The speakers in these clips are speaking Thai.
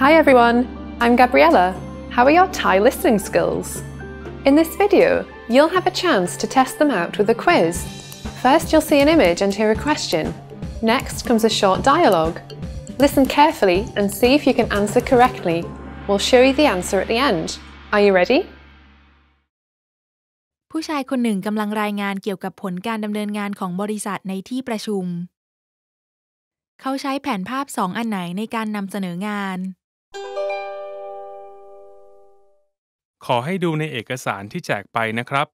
Hi everyone, I'm Gabriella. How are your Thai listening skills? In this video, you'll have a chance to test them out with a quiz. First, you'll see an image and hear a question. Next comes a short dialogue. Listen carefully and see if you can answer correctly. We'll show you the answer at the end. Are you ready? ผู้ชายคนหนึ่งกำลังรายงานเกี่ยวกับผลการดำเนินงานของบริษัทในที่ประชุม เขาใช้แผนภาพสองอันไหนในการนำเสนองาน ขอให้ดูในเอกสารที่แจกไปนะครับ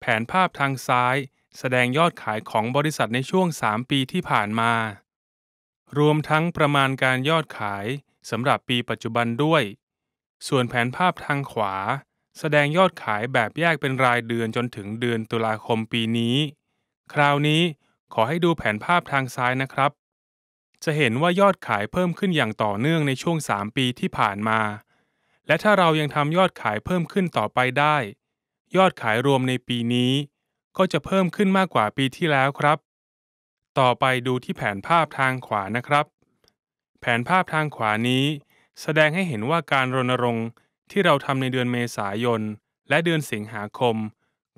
แผนภาพทางซ้าย แสดงยอดขายของบริษัทในช่วง 3 ปีที่ผ่านมา รวมทั้งประมาณการยอดขายสำหรับปีปัจจุบันด้วย ส่วนแผนภาพทางขวา แสดงยอดขายแบบแยกเป็นรายเดือนจนถึงเดือนตุลาคมปีนี้ คราวนี้ขอให้ดูแผนภาพทางซ้ายนะครับ จะเห็นว่ายอดขายเพิ่มขึ้นอย่างต่อเนื่องในช่วง 3 ปีที่ผ่านมา และถ้าเรายังทำยอดขายเพิ่มขึ้นต่อไปได้ ยอดขายรวมในปีนี้ ก็จะเพิ่มขึ้นมากกว่าปีที่แล้วครับ ต่อไปดูที่แผนภาพทางขวานะครับ แผนภาพทางขวานี้ แสดงให้เห็นว่าการรณรงค์ที่เราทำในเดือนเมษายน และเดือนสิงหาคม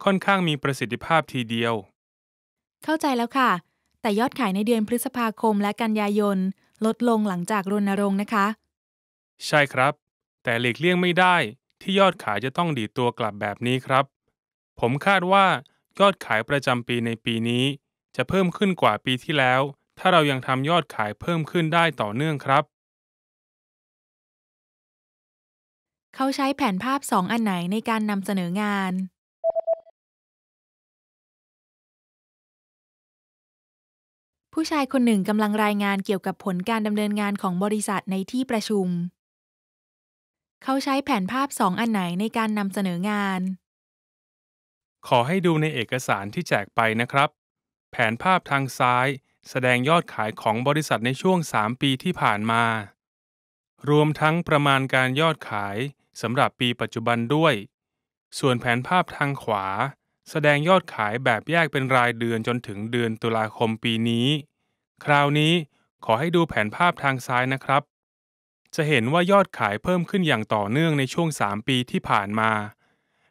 ค่อนข้างมีประสิทธิภาพทีเดียว เข้าใจแล้วค่ะ แต่ยอดขายในเดือนพฤษภาคมและกันยายน ลดลงหลังจากรณรงค์นะคะ ใช่ครับ แต่หลีกเลี่ยงไม่ได้ที่ยอดขายจะต้องดีดตัวกลับแบบนี้ครับ ผมคาดว่ายอดขายประจำปีในปีนี้ จะเพิ่มขึ้นกว่าปีที่แล้ว ถ้าเรายังทำยอดขายเพิ่มขึ้นได้ต่อเนื่องครับ เขาใช้แผนภาพสองอันไหนในการนำเสนองาน ผู้ชายคนหนึ่งกำลังรายงานเกี่ยวกับผลการดำเนินงานของบริษัทในที่ประชุม เขาใช้แผนภาพสองอันไหนในการนำเสนองาน ขอให้ดูในเอกสารที่แจกไปนะครับ แผนภาพทางซ้าย แสดงยอดขายของบริษัทในช่วง 3 ปีที่ผ่านมา รวมทั้งประมาณการยอดขายสำหรับปีปัจจุบันด้วย ส่วนแผนภาพทางขวา แสดงยอดขายแบบแยกเป็นรายเดือนจนถึงเดือนตุลาคมปีนี้ คราวนี้ขอให้ดูแผนภาพทางซ้ายนะครับ จะเห็นว่ายอดขายเพิ่มขึ้นอย่างต่อเนื่องในช่วง 3 ปีที่ผ่านมา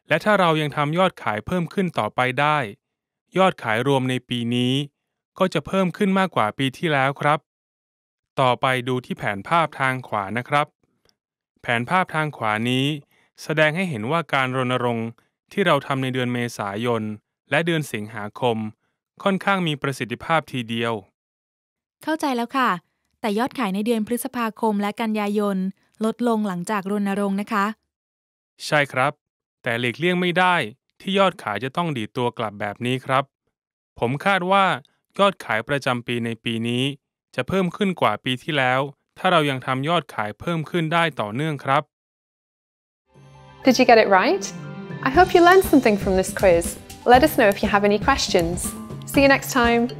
และถ้าเรายังทำยอดขายเพิ่มขึ้นต่อไปได้ ยอดขายรวมในปีนี้ ก็จะเพิ่มขึ้นมากกว่าปีที่แล้วครับ ต่อไปดูที่แผนภาพทางขวานะครับ แผนภาพทางขวานี้ แสดงให้เห็นว่าการรณรงค์ ที่เราทำในเดือนเมษายน และเดือนสิงหาคม ค่อนข้างมีประสิทธิภาพทีเดียว เข้าใจแล้วค่ะ แต่ยอดขายในเดือนพฤษภาคมและกันยายน ลดลงหลังจากรณรงค์นะคะ ใช่ครับ แต่หลีกเลี่ยงไม่ได้ที่ยอดขายจะต้องดีดตัวกลับแบบนี้ครับ ผมคาดว่ายอดขายประจำปีในปีนี้ จะเพิ่มขึ้นกว่าปีที่แล้ว ถ้าเรายังทำยอดขายเพิ่มขึ้นได้ต่อเนื่องครับ Did you get it right? I hope you learned something from this quiz. Let us know if you have any questions. See you next time.